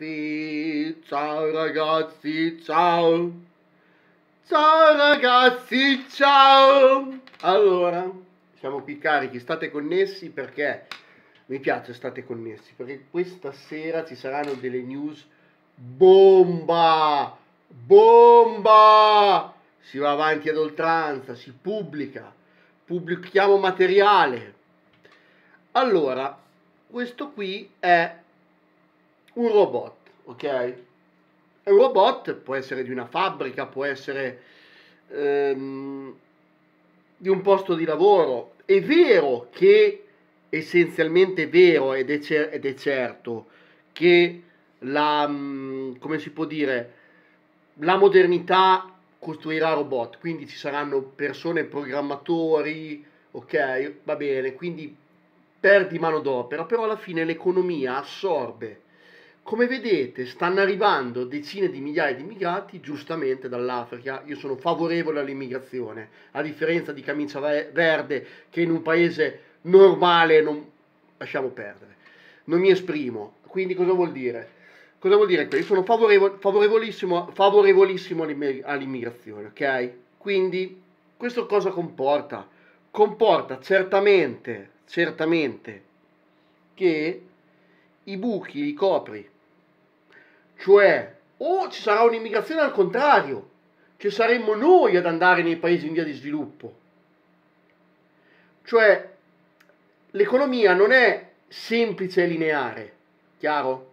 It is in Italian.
ragazzi, ciao ragazzi, ciao. Ciao ragazzi, ciao. Allora, siamo qui carichi, state connessi perché mi piace state connessi, perché questa sera ci saranno delle news bomba, bomba. Si va avanti ad oltranza, si pubblica, pubblichiamo materiale. Allora, questo qui è un robot, ok? Un robot, può essere di una fabbrica, può essere ehm, di un posto di lavoro. È vero che, essenzialmente vero ed è, cer- ed è certo, che la, mm, come si può dire, la modernità costruirà robot, quindi ci saranno persone programmatori, ok, va bene, quindi perdi manodopera, però alla fine l'economia assorbe. Come vedete stanno arrivando decine di migliaia di immigrati giustamente dall'Africa, io sono favorevole all'immigrazione, a differenza di camicia verde che in un paese normale non lasciamo perdere, non mi esprimo, quindi cosa vuol dire? Cosa vuol dire questo? Io sono favorevol, favorevolissimo, favorevolissimo all'immigrazione, ok? Quindi questo cosa comporta? Comporta certamente certamente che i buchi li copri, cioè o ci sarà un'immigrazione al contrario, che saremmo noi ad andare nei paesi in via di sviluppo. Cioè l'economia non è semplice e lineare, chiaro?